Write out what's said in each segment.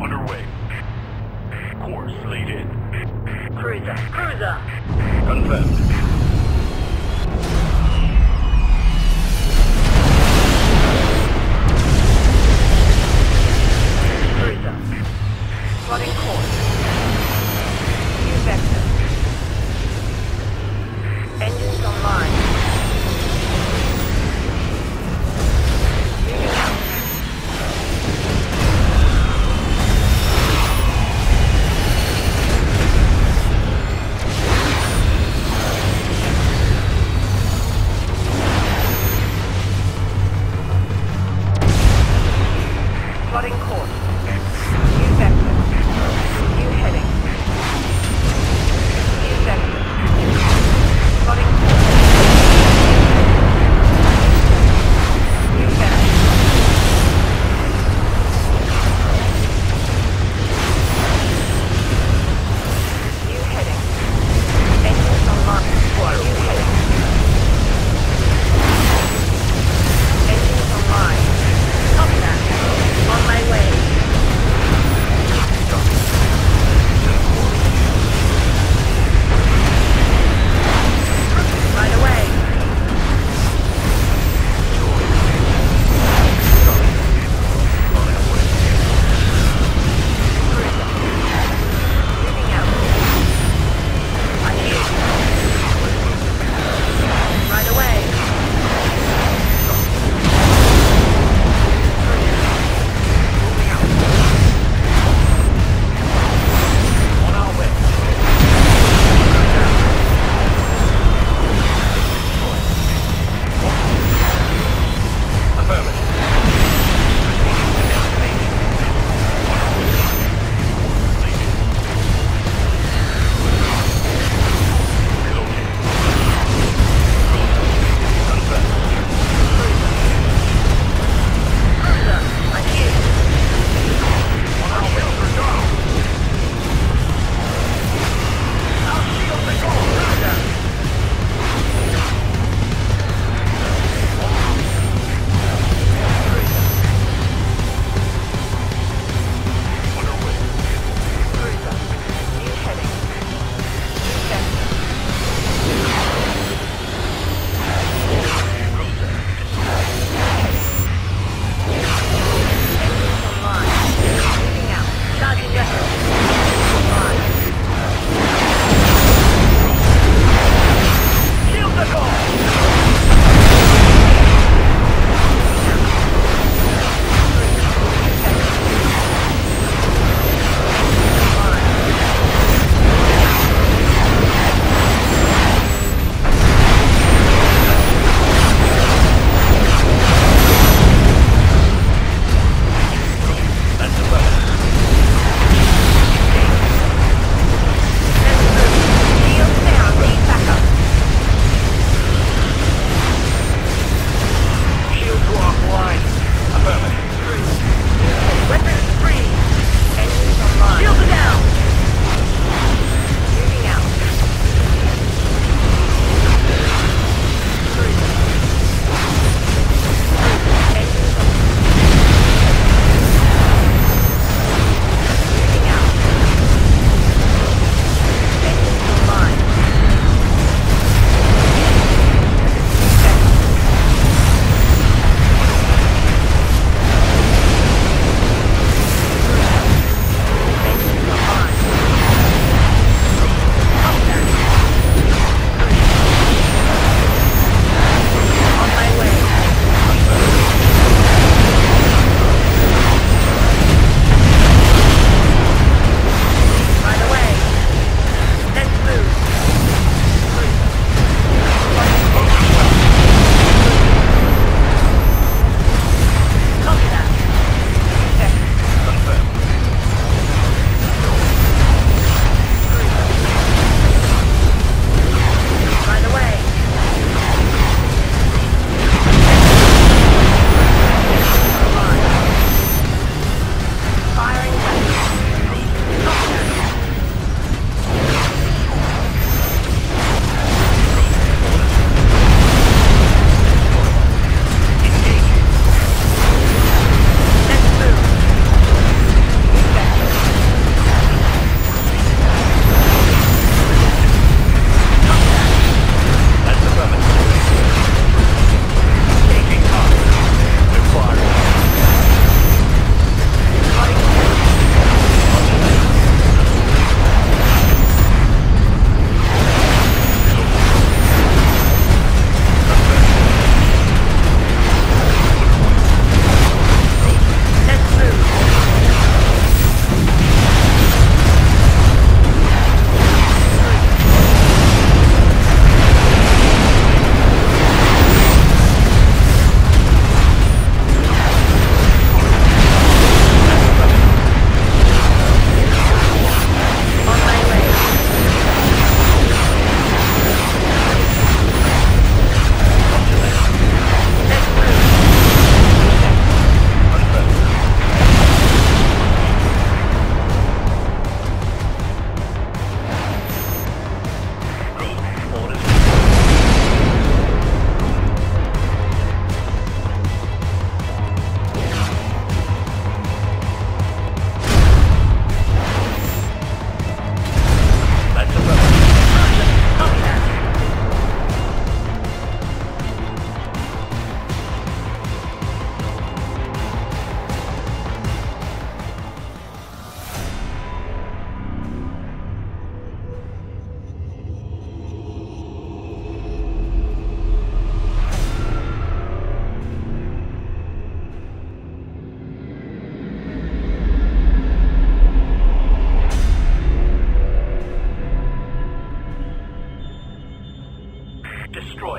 underway. Course laid in. Cruiser, cruiser. Confirmed.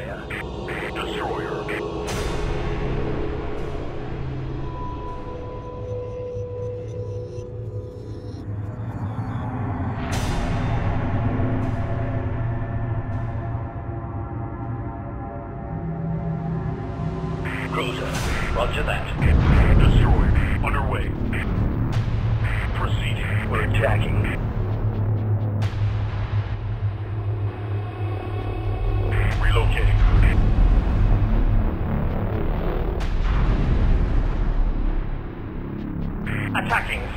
Destroyer. Destroyer. Cruiser. Roger that. Destroyer, Underway. Proceeding. We're attacking. Attacking.